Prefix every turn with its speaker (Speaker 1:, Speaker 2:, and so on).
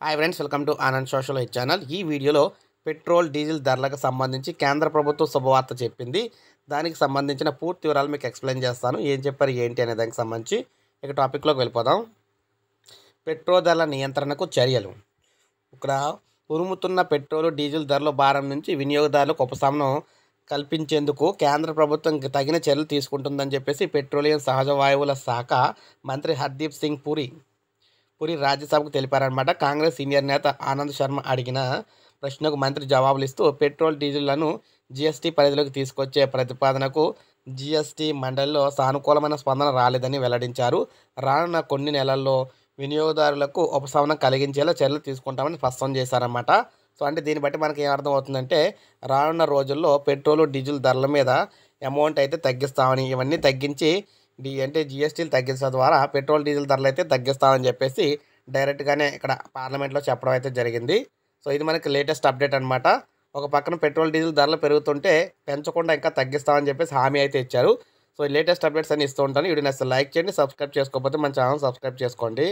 Speaker 1: Hi friends welcome to Anand social H channel ఈ వీడియోలో petrol diesel ధరలకు సంబంధించి కేంద్ర ప్రభుత్వం శుభవార్త చెప్పింది. దానికి సంబంధించిన పూర్తి వివరాలు మీకు ఎక్స్ప్లెయిన్ చేస్తాను. ఏం చెప్పారు ఏంటి అనే దానికి సంబంధించి ఇక టాపిక్లోకి వెళ్ళిపోదాం. పెట్రోల్ ధరల నియంత్రణకు చర్యలు. ఇక్కడ ఉరుముతున్న పెట్రోల్ డీజిల్ ధరల భారం నుంచి వినియోగదారులకు ఉపశమనం కల్పించేందుకు కేంద్ర ప్రభుత్వం తగిన చర్యలు తీసుకుంటుందని చెప్పేసి పెట్రోలియం సహజ వాయువుల శాఖ మంత్రి హర్దీప్ సింగ్ పూరి పురి రాజ్యసభకు తెలిపారనమాట కాంగ్రెస్ సీనియర్ నేత ఆనంద్ శర్మ అడిగిన ప్రశ్నకు మంత్రి జవాబులు ఇస్తూ పెట్రోల్ డీజిల్లను జీఎస్టీ పరిధిలోకి తీసుకొచ్చే ప్రతిపాదనకు జీఎస్టీ మండలిలో సానుకూలమైన స్పందన రాలేదని వెల్లడించారు. రానున్న కొన్ని నెలల్లో వినియోగదారులకు ఉపశమనం కలిగించేలా చర్యలు తీసుకుంటామని స్పష్టం చేశారన్నమాట. సో అంటే దీన్ని బట్టి మనకి ఏమర్థం అవుతుందంటే రానున్న రోజుల్లో పెట్రోల్ డీజిల్ ధరల మీద అమౌంట్ అయితే తగ్గిస్తామని ఇవన్నీ తగ్గించి డి అంటే జిఎస్టీలు తగ్గించడం ద్వారా పెట్రోల్ డీజిల్ ధరలు అయితే తగ్గిస్తామని చెప్పేసి డైరెక్ట్గానే ఇక్కడ పార్లమెంట్లో చెప్పడం అయితే జరిగింది. సో ఇది మనకి లేటెస్ట్ అప్డేట్ అనమాట ఒక పక్కన పెట్రోల్ డీజిల్ ధరలు పెరుగుతుంటే పెంచకుండా ఇంకా తగ్గిస్తామని చెప్పేసి హామీ అయితే ఇచ్చారు. సో ఈ లేటెస్ట్ అప్డేట్స్ అన్ని ఇస్తూ ఉంటాను. వీడియో నచ్చితే లైక్ చేయండి సబ్స్క్రైబ్ చేసుకోకపోతే మన ఛానల్ సబ్స్క్రైబ్ చేసుకోండి.